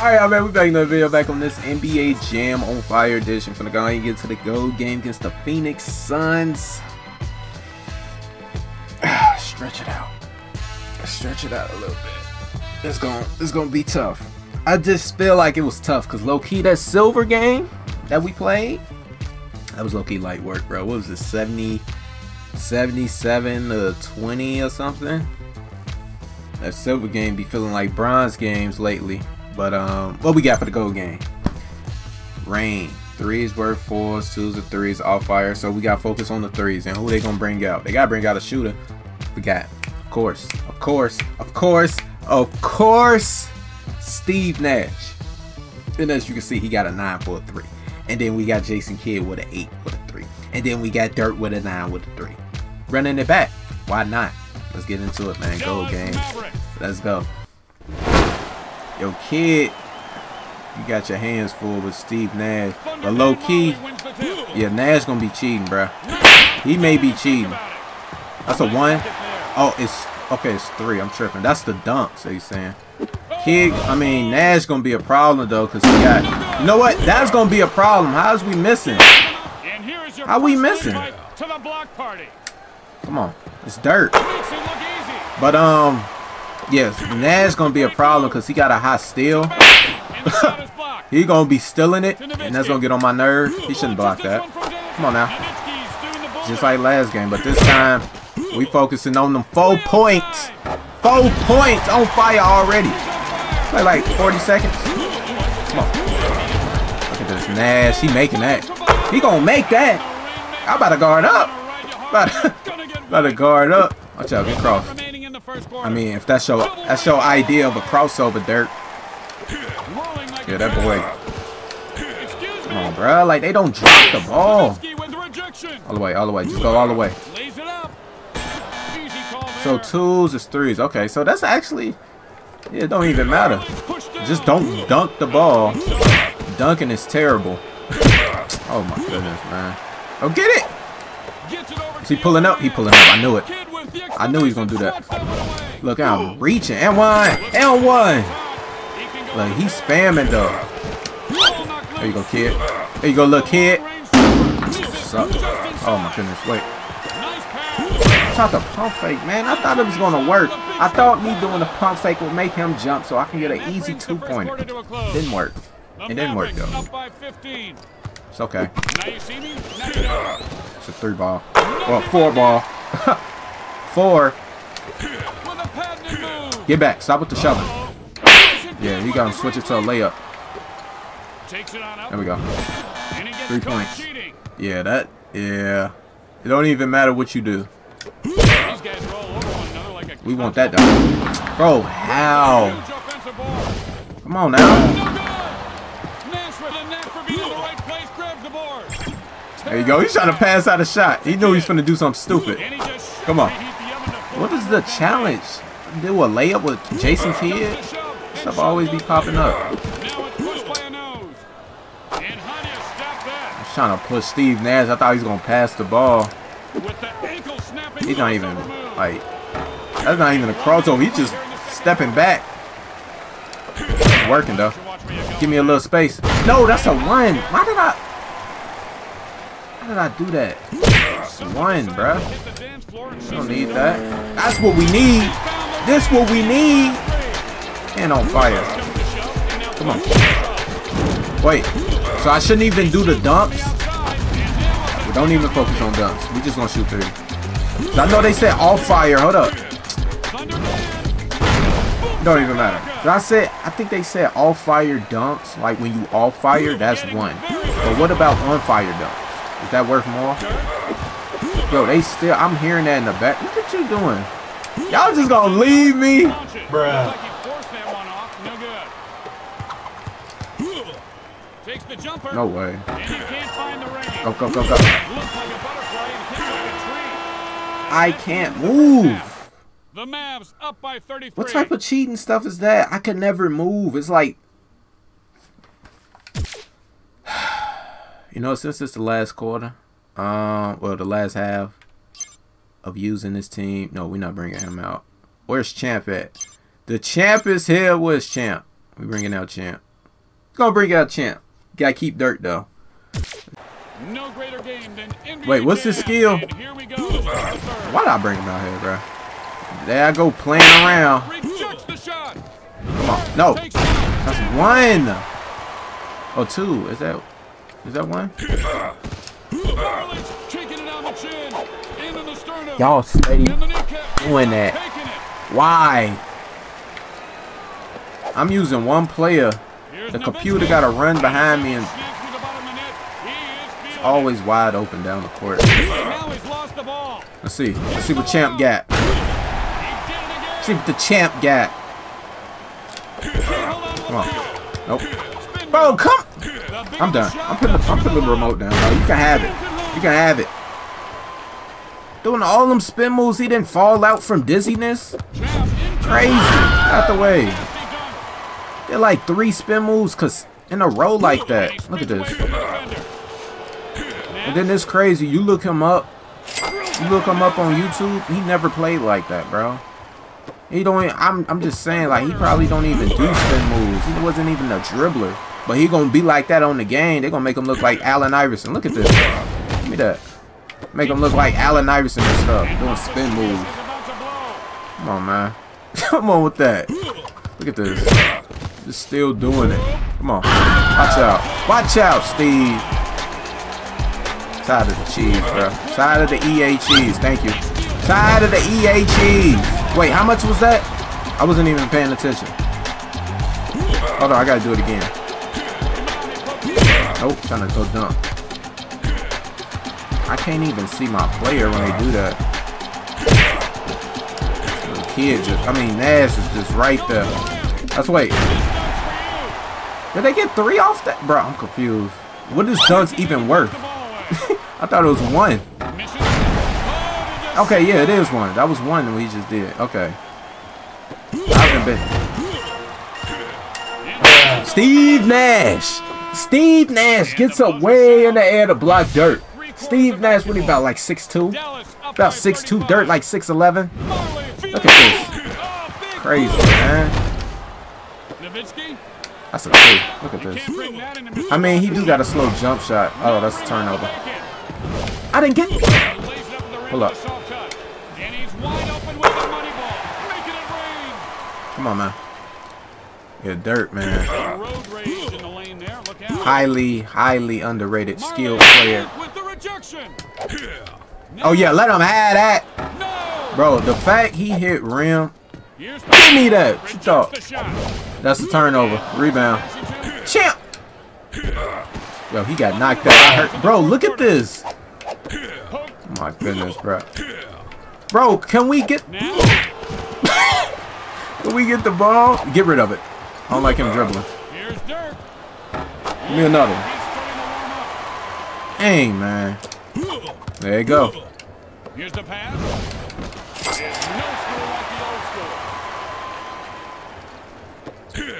Alright, y'all, man, we back in the video back on this NBA Jam on Fire edition. Finna go and get to the GOAT game against the Phoenix Suns. Stretch it out. Stretch it out a little bit. It's gonna, it's gonna be tough. I just feel like it was tough because low key that silver game that we played, that was low key light work, bro. What was it, 70, 77 to 20 or something? That silver game be feeling like bronze games lately. But um, what we got for the gold game? Rain. Threes worth fours, twos or threes, all fire. So we got focus on the threes and who they gonna bring out. They gotta bring out a shooter. We got, of course, of course, of course, of course, Steve Nash. And as you can see, he got a nine for a three. And then we got Jason Kidd with an eight with a three. And then we got Dirk with a nine with a three. Running it back. Why not? Let's get into it, man. Gold game. Let's go. Yo, Kidd, you got your hands full with Steve Nash. But low key, yeah, Nash gonna be cheating, bro. He may be cheating. That's a one. Oh, it's okay. It's three. I'm tripping. That's the dunk. So you saying? Kidd, I mean Nash gonna be a problem though, cause he got. You know what? That's gonna be a problem. How's we missing? How we missing? Come on, it's Dirk. But um. Yes, Nash gonna be a problem because he got a high steal. he gonna be stealing it, and that's gonna get on my nerve. He shouldn't block that. Come on now. Just like last game, but this time we focusing on them four points. Four points on fire already. Play like 40 seconds. Come on. Look at this Nash. He making that. He gonna make that. I about to guard up. About to, about to guard up. Watch out, get cross. I mean, if that's your that's your idea of a crossover, Dirk. Yeah, that boy. Come on, bro. Like they don't drop the ball. All the way, all the way. Just go all the way. So twos is threes. Okay, so that's actually yeah, it don't even matter. Just don't dunk the ball. Dunking is terrible. oh my goodness, man. Oh, get it. Is he pulling up? He pulling up. I knew it. I knew he was gonna do that. Look, I'm reaching. And one. And one. Like he's spamming though. There you go, Kidd. There you go, little kid. Oh my goodness. Wait. Shot the pump fake, man. I thought it was gonna work. I thought me doing the pump fake would make him jump so I can get an easy two pointer. Didn't work. It didn't work though. It's okay. It's a three ball. Well, four ball. Four. Get back. Stop with the shoving. Yeah, you got to switch it to a layup. There we go. Three points. Yeah, that. Yeah. It don't even matter what you do. We want that done. Bro, how? Come on now. There you go. He's trying to pass out a shot. He knew he was going to do something stupid. Come on. What is the challenge? Do a layup with Jason Kidd? Stuff always be popping up. I was trying to push Steve Nash. I thought he was going to pass the ball. He's not even, like, that's not even a crossover. He's just stepping back. Working, though. Give me a little space. No, that's a one. Why did I... Did I do that? One, bruh. Don't need that. That's what we need. This what we need. And on fire. Come on. Wait. So I shouldn't even do the dumps? We don't even focus on dumps. We just gonna shoot three. I know they said all fire. Hold up. Don't even matter. Did I said I think they said all fire dumps. Like when you all fire, that's one. But what about on fire dunks? Is that worth more? Yo, they still, I'm hearing that in the back. Look at you doing. Y'all just gonna leave me? Bruh. No way. Go, go, go, go. I can't move. The Mavs up by 33. What type of cheating stuff is that? I could never move. It's like you know, since it's the last quarter, um, well, the last half of using this team. No, we're not bringing him out. Where's Champ at? The Champ is here. Where's Champ? We bringing out Champ. Gonna bring out champ. Gotta keep Dirk though. No greater game than NBA Wait, what's his skill? Here we go. This is the third. Why did I bring him out here, bro? There I go playing around. The shot. Come on. No. Takes. That's one. Oh, two. Is that is that one? Barley's kicking it on the chin. Into the sternum. Y'all steady In doing that. Why? I'm using one player. The computer gotta run behind me and Snaps through the bottom of the net. He is feeling always wide open down the court. it. And now he's lost the ball. Let's see. Let's see what champ got. He did it again. See what the champ got. Come on. Nope. Bro, come. I'm done. I'm putting the, I'm putting the remote down, bro. You can have it. You can have it. Doing all them spin moves, he didn't fall out from dizziness. Crazy. Out the way. They're like three spin moves cause in a row like that. Look at this. And then it's crazy. You look him up. You look him up on YouTube. He never played like that, bro. He don't. e- I'm. I'm just saying, like he probably don't even do spin moves. He wasn't even a dribbler. But he gonna be like that on the game. They're gonna make him look like Allen Iverson. Look at this. Give me that. Make him look like Allen Iverson and stuff, doing spin moves. Come on, man. Come on with that. Look at this. Just still doing it. Come on. Watch out. Watch out, Steve. Tired of the cheese, bro. Tired of the EA cheese. Thank you. Tired of the EA cheese. Wait, how much was that? I wasn't even paying attention. Hold on, I gotta do it again. Nope, trying to go dunk. I can't even see my player when they do that. Kidd just, I mean, Nash is just right there. Let's wait. Did they get three off that? Bro, I'm confused. What is dunks even worth? I thought it was one. Okay, yeah, it is one. That was one that we just did. Okay. Steve Nash. Steve Nash gets up way in the air to block Dirk. Steve Nash, what he about like 6'2"? Dallas up About by 6'2", Dirk like 6'11". Marley, Look at this. Crazy, man. That's a two. Look at this. I mean, he do got a slow jump shot. Oh, that's a turnover. I didn't get. It Pull up. Come on, man. Yeah, Dirk, man. Highly, highly underrated skilled player. With the rejection. Oh yeah, let him have that, bro. The fact he hit rim, give me that. What you Rejects thought? the. That's a turnover. Rebound. Champ. Yo, he got knocked out. Bro, look at this. Oh my goodness, bro. Bro, can we get can we get the ball? Get rid of it. I don't like him dribbling. Give me another one. He's starting to warm up. Dang, man. There you go. Here's the pass. It's no like the old school.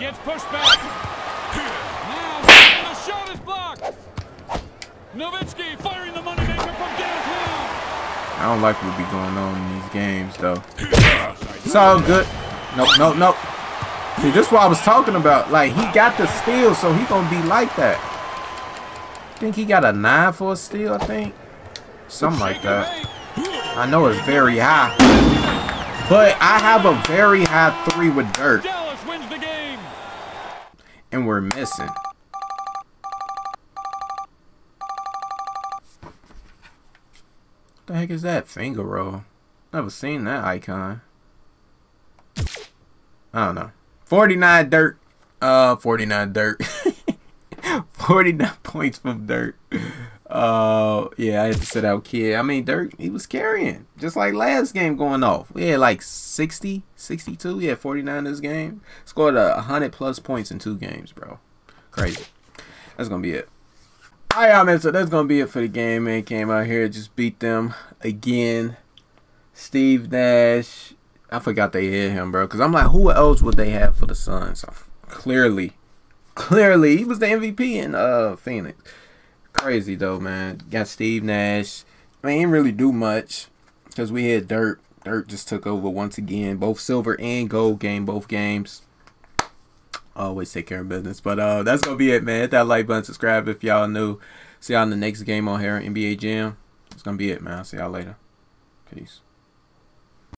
Gets pushed back. Now the shot is blocked. Nowitzki firing the moneymaker from downtown. I don't like what be going on in these games, though. It's all good. Nope, nope, nope. See, this is what I was talking about. Like, he got the steal, so he gonna be like that. think he got a 9 for a steal, I think. Something like that. I know it's very high. But I have a very high 3 with Dirk, Dallas wins the game. and we're missing. What the heck is that? Finger roll. Never seen that icon. I don't know. 49 Dirk. Uh, 49 Dirk. 49 points from Dirk. Uh, yeah, I had to sit out Kidd. I mean, Dirk, he was carrying. Just like last game going off. We had like 60, 62. He had 49 this game. Scored a 100 plus points in two games, bro. Crazy. That's going to be it. All right, man. So that's going to be it for the game, man. Came out here, just beat them again. Steve Nash. I forgot they hit him, bro. Because I'm like, who else would they have for the Suns? Clearly. Clearly. He was the MVP in uh Phoenix. Crazy, though, man. Got Steve Nash. I mean, he didn't really do much. Because we had Dirk. Dirk just took over once again. Both silver and gold game, both games. always take care of business. But uh, that's gonna be it, man. Hit that like button, subscribe if y'all new. See y'all in the next game on here, NBA Jam. It's gonna be it, man. I'll see y'all later. Peace.